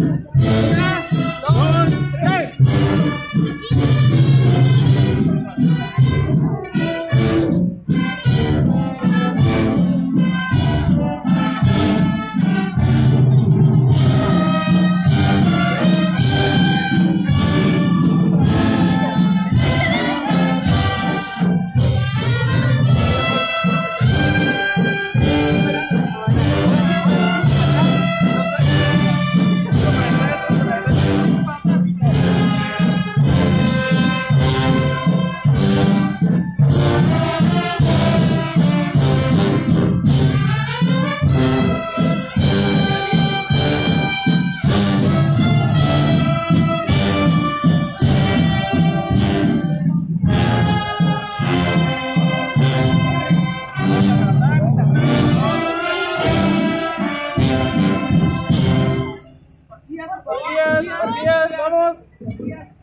Mm-hmm. Partidas, partidas, vamos.